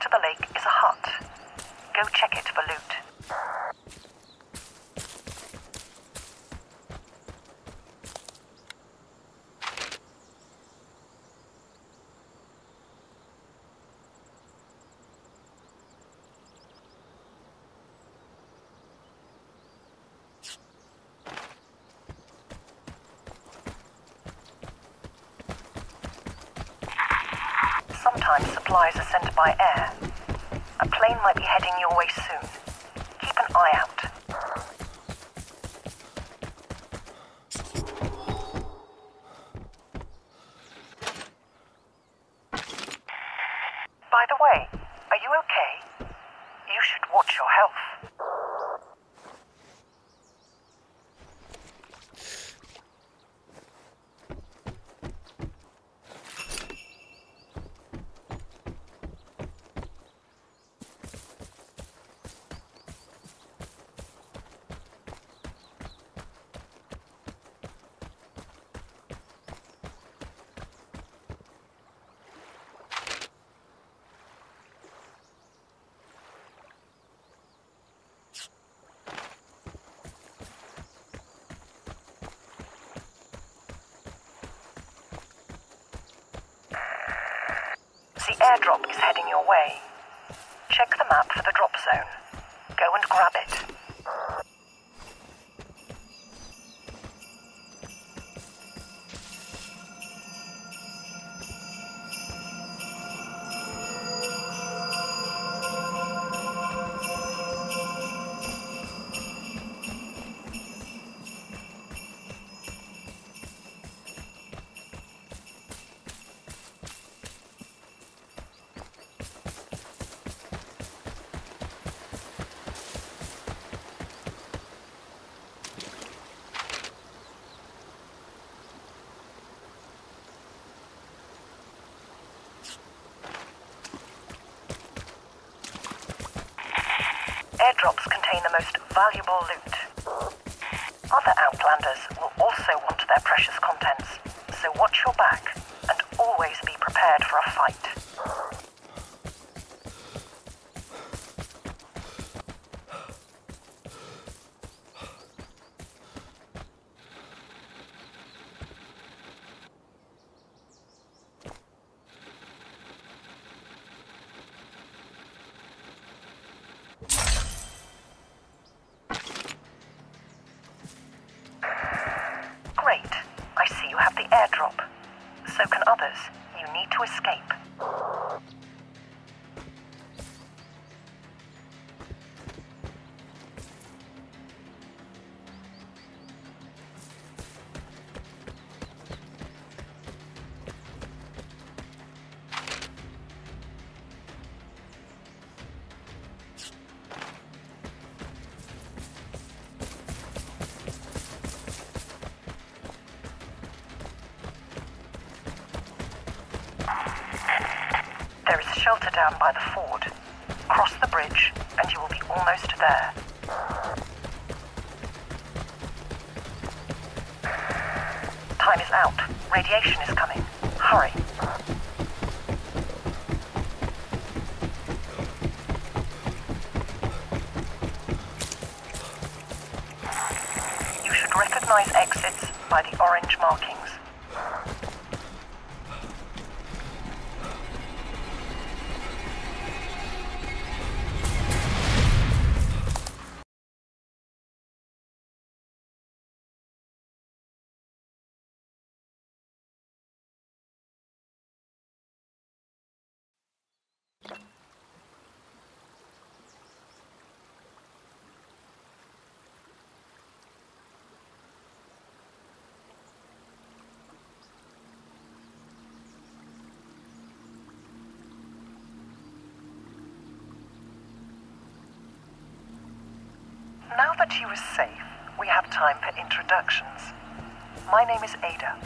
the lake is a hut. Go check it for loot. Sometimes supplies are sent by air. A plane might be heading your way soon. Keep an eye out. By the way, are you okay? You should watch your health. The airdrop is heading your way. Check the map for the drop zone. Go and grab it. Airdrops contain the most valuable loot. Other Outlanders will also want their precious contents, so watch your back and always be prepared for a fight. Others. You need to escape. Down by the ford. Cross the bridge, and you will be almost there. Time is out. Radiation is coming. Hurry. You should recognize exits by the orange markings. Now that you are safe, we have time for introductions. My name is Ada.